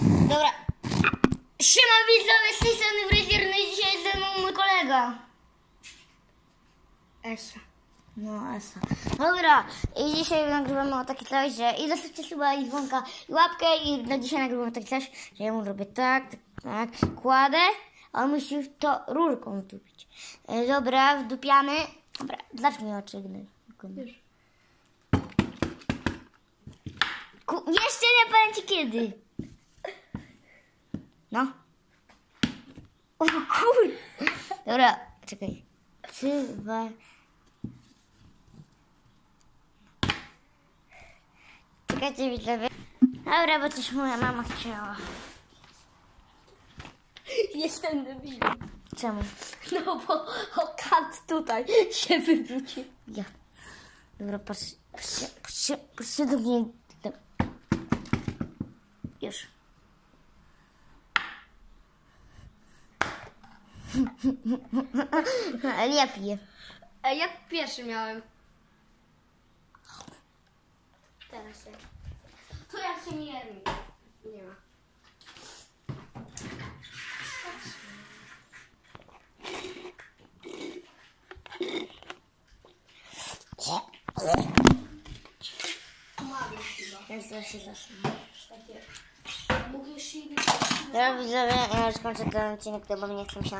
Dobra. Siema widzowie, z tej strony Wryzier, no i dzisiaj ze mną mój kolega. Esa. No, Esa. Dobra, i dzisiaj nagrywamy o takie coś, że i zostawcie suba i dzwonka i łapkę i na dzisiaj nagrywamy takie coś, że ja mu robię tak, tak, tak, kładę, a on musi to rurką wdupić. E, Dobra, wdupiamy. Dobra, zacznij oczy. gdy-. Ku, jeszcze nie powiem ci kiedy. No. O kur... Dobra, czekaj. Trzy, dwa... Czekajcie widzowie. Dobra, bo też moja mama chciała. Jestem debilem. Czemu? No bo o kant tutaj się wywrócił. Ja. Dobra, patrz, patrzcie, patrzcie, patrzcie do mnie. Już. Ale ja pierwszy miałem. Teraz ja. To ja się nie Nie ma. Ja zaraz się zasnę. Takie. Mówisz i Dobra widzowie, ja już kończę ten odcinek, bo mnie nie chcę się